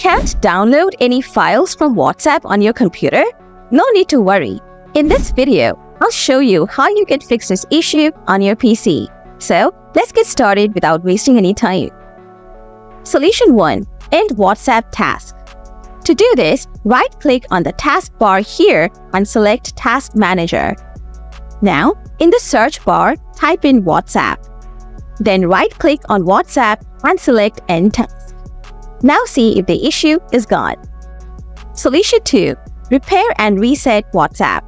Can't download any files from WhatsApp on your computer? No need to worry. In this video, I'll show you how you can fix this issue on your PC. So, let's get started without wasting any time. Solution 1. End WhatsApp task. To do this, right-click on the taskbar here and select Task Manager. Now, in the search bar, type in WhatsApp. Then right-click on WhatsApp and select End Task. Now see if the issue is gone. Solution 2. Repair and reset WhatsApp.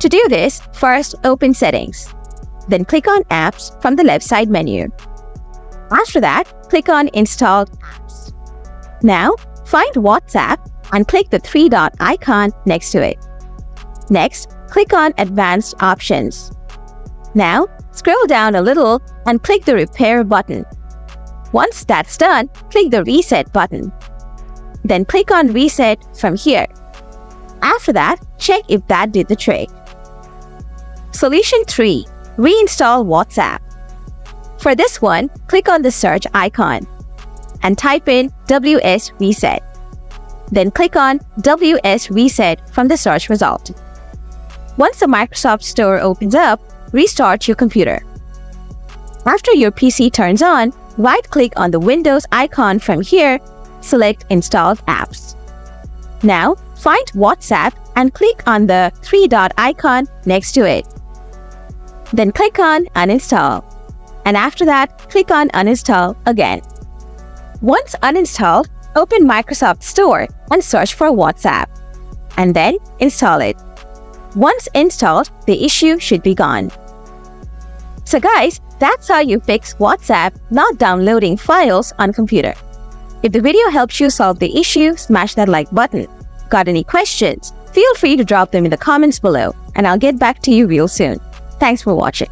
To do this, first open Settings. Then click on Apps from the left side menu. After that, click on Install Apps. Now, find WhatsApp and click the three dot icon next to it. Next, click on Advanced Options. Now, scroll down a little and click the Repair button. Once that's done, click the Reset button. Then click on Reset from here. After that, check if that did the trick. Solution 3. Reinstall WhatsApp. For this one, click on the search icon and type in WS Reset. Then click on WS Reset from the search result. Once the Microsoft Store opens up, restart your computer. After your PC turns on, right-click on the Windows icon from here, select Installed Apps. Now, find WhatsApp and click on the three-dot icon next to it. Then click on Uninstall. And after that, click on Uninstall again. Once uninstalled, open Microsoft Store and search for WhatsApp. And then install it. Once installed, the issue should be gone. So guys, that's how you fix WhatsApp not downloading files on computer. If the video helps you solve the issue, smash that like button. Got any questions? Feel free to drop them in the comments below and I'll get back to you real soon. Thanks for watching.